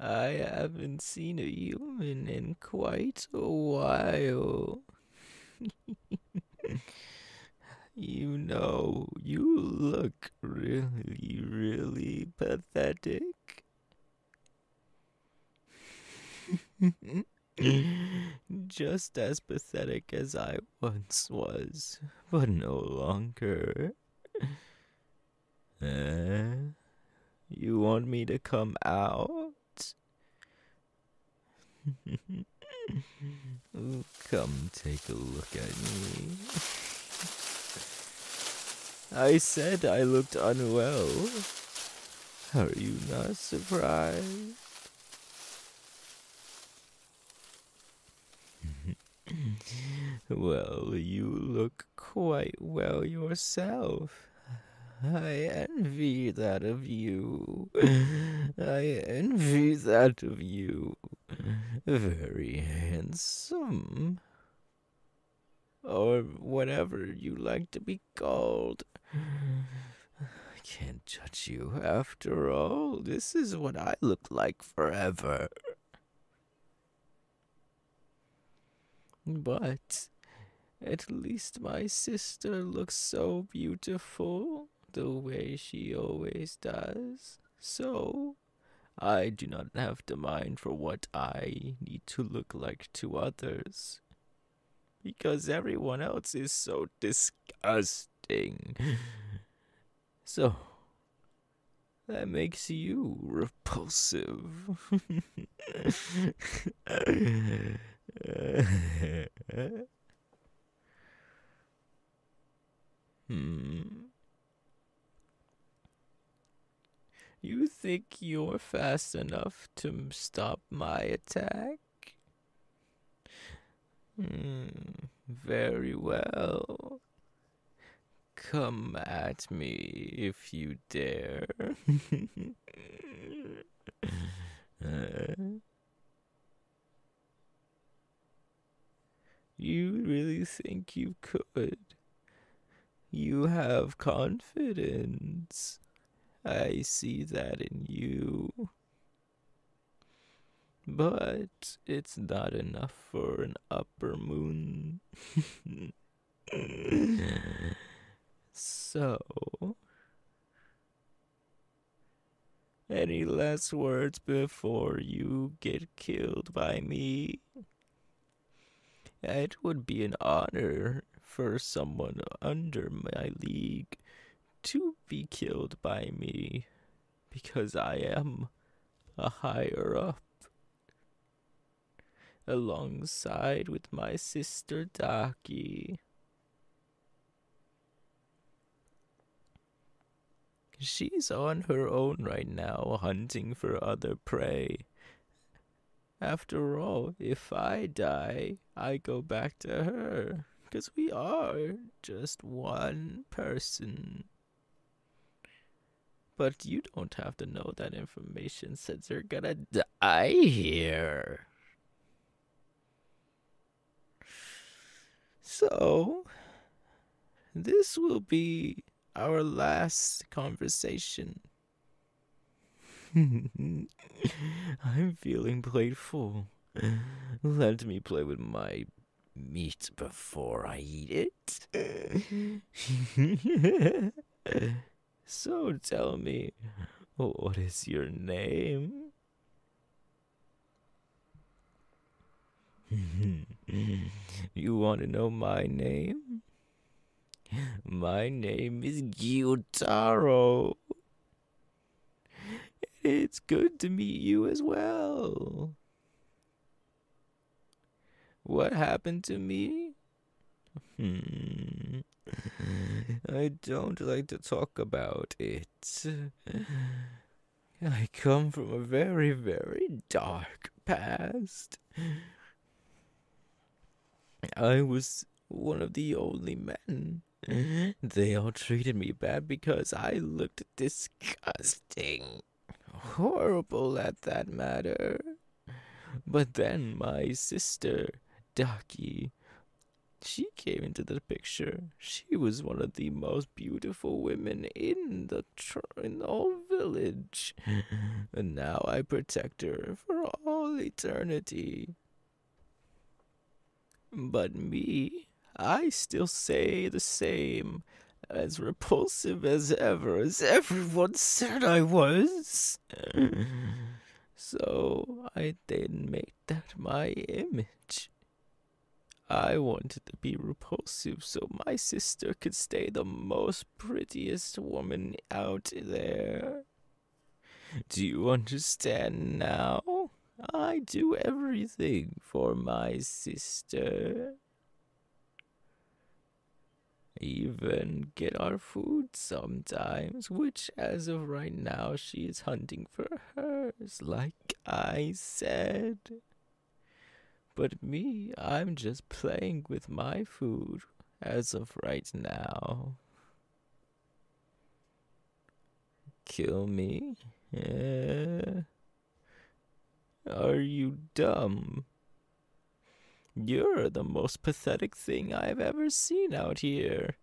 I haven't seen a human in quite a while. you know, you look really, really pathetic. Just as pathetic as I once was, but no longer. Uh, you want me to come out? come take a look at me. I said I looked unwell. Are you not surprised? well, you look quite well yourself. I envy that of you. I envy that of you. Very handsome. Or whatever you like to be called. I can't judge you after all. This is what I look like forever. But at least my sister looks so beautiful the way she always does. So I do not have to mind for what I need to look like to others. Because everyone else is so disgusting. So that makes you repulsive. hmm. You think you're fast enough to stop my attack? Hmm, very well. Come at me if you dare. you really think you could? You have confidence. I see that in you. But it's not enough for an upper moon. so, any last words before you get killed by me? It would be an honor for someone under my league to be killed by me because I am a higher up alongside with my sister Daki. She's on her own right now, hunting for other prey. After all, if I die, I go back to her, because we are just one person. But you don't have to know that information since you're gonna die here. So, this will be our last conversation. I'm feeling playful. Let me play with my meat before I eat it. so tell me, what is your name? you want to know my name? My name is Gyutaro. It's good to meet you as well. What happened to me? Hmm. I don't like to talk about it. I come from a very, very dark past. I was one of the only men. They all treated me bad because I looked disgusting. Horrible at that matter. But then my sister, Daki, she came into the picture. She was one of the most beautiful women in the tr- in the whole village, and now I protect her for all eternity. But me, I still say the same, as repulsive as ever, as everyone said I was. so I then made that my image. I wanted to be repulsive so my sister could stay the most prettiest woman out there. Do you understand now? I do everything for my sister. Even get our food sometimes, which as of right now she is hunting for hers, like I said. But me, I'm just playing with my food as of right now. Kill me? Are you dumb? You're the most pathetic thing I've ever seen out here.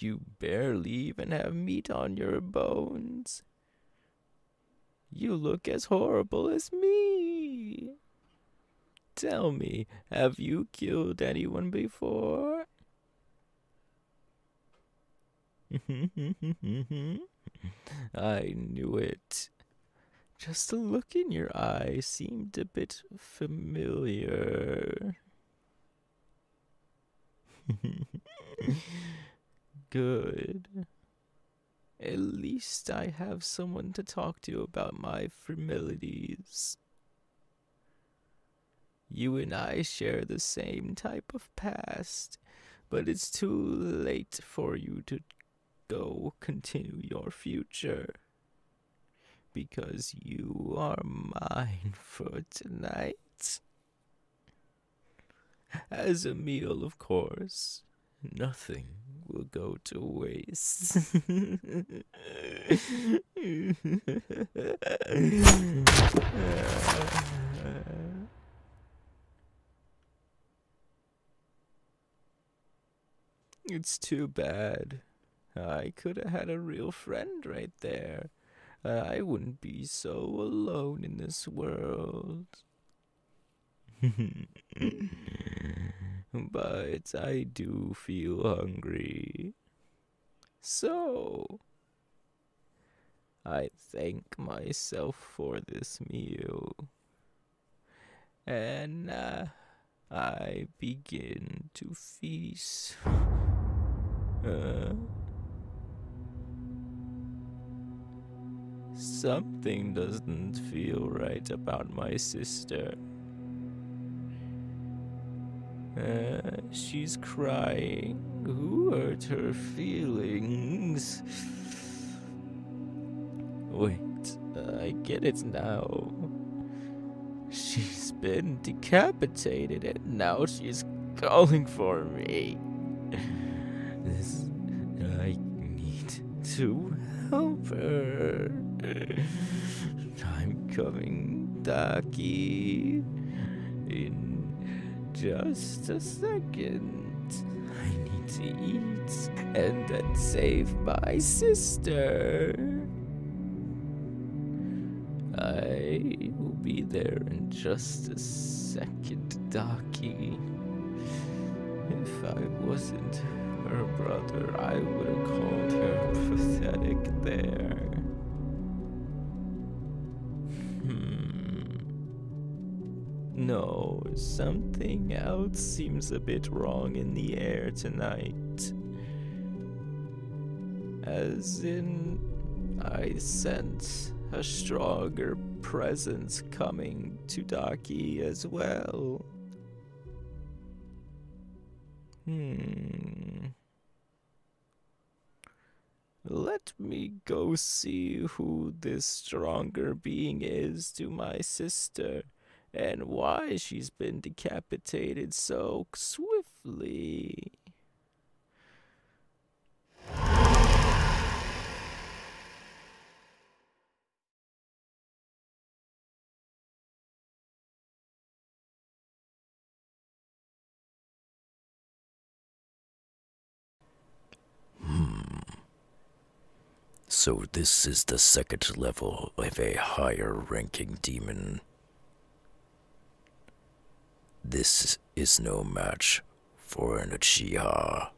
You barely even have meat on your bones. You look as horrible as me. Tell me, have you killed anyone before? I knew it. Just the look in your eye seemed a bit familiar. Good. At least I have someone to talk to about my familiarities. You and I share the same type of past, but it's too late for you to go continue your future. Because you are mine for tonight. As a meal, of course. Nothing will go to waste. It's too bad. I could have had a real friend right there. I wouldn't be so alone in this world. but I do feel hungry. So, I thank myself for this meal. And uh, I begin to feast. Uh, something doesn't feel right about my sister. Uh, she's crying. Who hurt her feelings? Wait, I get it now. She's been decapitated and now she's calling for me. This, I need to help her. I'm coming, Daki. In just a second. I need to eat and then save my sister. I will be there in just a second, Daki. If I wasn't her brother, I would have called her pathetic there. Hmm. No, something else seems a bit wrong in the air tonight. As in, I sense a stronger presence coming to Daki as well. Hmm. Let me go see who this stronger being is to my sister and why she's been decapitated so swiftly. So this is the second level of a higher ranking demon. This is no match for an Uchiha.